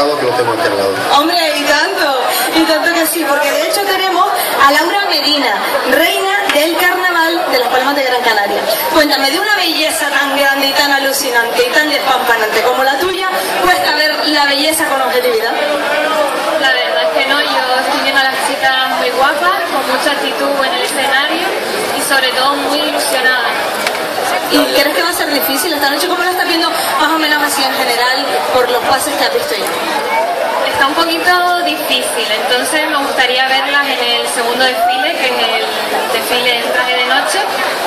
encantado que lo aquí al lado. Hombre, y tanto, y tanto que sí, porque de hecho tenemos a Laura Medina, reina del carnaval de las Palmas de Gran Canaria. Cuéntame, de una belleza tan grande y tan alucinante y tan despampanante como la tuya, cuesta ver la belleza con objetividad. La verdad es que no, yo estoy viendo a las chicas muy guapas, con mucha actitud en el escenario y sobre todo muy ilusionadas. ¿Y crees que va a ser difícil esta noche? ¿Cómo lo estás viendo más o menos así en general los pases que has visto ya? Está un poquito difícil, entonces me gustaría verlas en el segundo desfile, que es el desfile en traje de noche,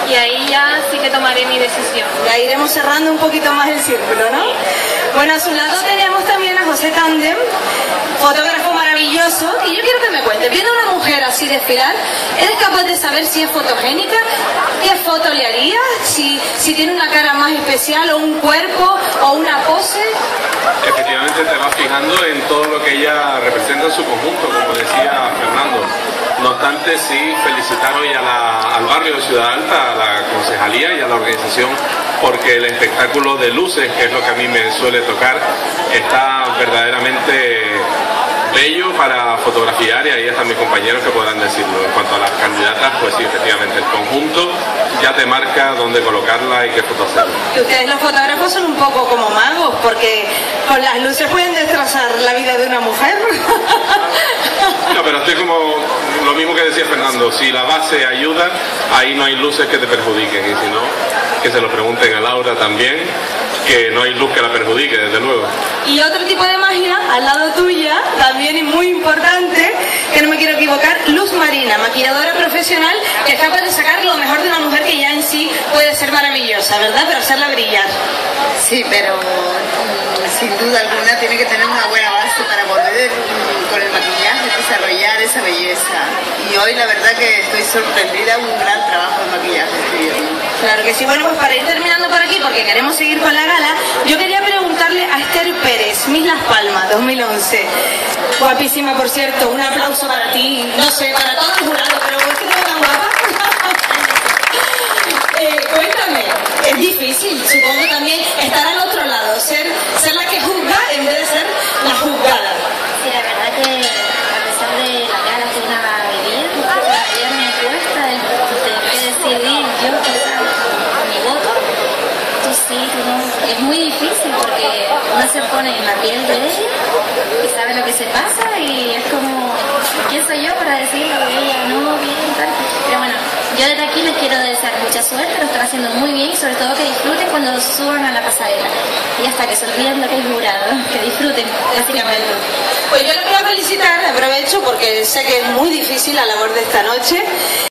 y ahí ya sí que tomaré mi decisión. Ya iremos cerrando un poquito más el círculo, ¿no? Bueno, a su lado tenemos también a José Tandem, fotógrafo maravilloso, y yo quiero que me cuente, viendo a una mujer así desfilar, ¿eres capaz de saber si es fotogénica? ¿Qué foto le harías? Si, si tiene una cara más especial o un cuerpo o una pose. Efectivamente te vas fijando en todo lo que ella representa en su conjunto, como decía Fernando. No obstante, sí felicitar hoy a la- al barrio de Ciudad Alta, a la concejalía y a la organización, porque el espectáculo de luces, que es lo que a mí me suele tocar, está verdaderamente bello para fotografiar y ahí están mis compañeros que podrán decirlo. En cuanto a las candidatas, pues sí, efectivamente, el conjunto ya te marca dónde colocarla y qué foto hacer. Y ustedes los fotógrafos son un poco como magos, porque con las luces pueden destrozar la vida de una mujer. No, pero estoy como lo mismo que decía Fernando, si la base ayuda, ahí no hay luces que te perjudiquen y si no, que se lo pregunten a Laura también, que no hay luz que la perjudique, desde luego. Y otro tipo de magia, al lado tuya, también y muy importante, que no me quiero equivocar, Luz Marina, maquilladora profesional que es capaz de sacar lo mejor de una mujer que ya en sí puede ser maravillosa, ¿verdad? Pero hacerla brillar. Sí, pero mm, sin duda alguna tiene que tener una buena base para poder mm, con el maquillaje desarrollar esa belleza. Y hoy la verdad que estoy sorprendida, un gran trabajo de maquillaje. Claro que sí. Bueno, pues para ir terminando por aquí, porque queremos seguir con la gala, yo quería preguntarle a Esther Pérez, Miss Las Palmas 2011. Guapísima, por cierto. Un aplauso para ti. No sé, para todo el jurado, pero es que tan guapa. Eh, cuéntame, es difícil, supongo también estar al otro lado, ser, ser la que juzga en vez de ser la juzgada. Sí, la verdad que a pesar de la gala que una bebida, todavía me cuesta el tener que decidir yo quizás mi voto. Tú sí, tú no. Es muy difícil porque uno se pone en la piel de ella y sabe lo que se pasa y es como, ¿quién soy yo para decirlo? Ella no, bien. Pero bueno, yo desde aquí les quiero desear mucha suerte, lo están haciendo muy bien y sobre todo que disfruten cuando suban a la pasarela. Y hasta que se olviden lo que es jurado, que disfruten, básicamente. Pues yo le voy a felicitar, aprovecho porque sé que es muy difícil la labor de esta noche.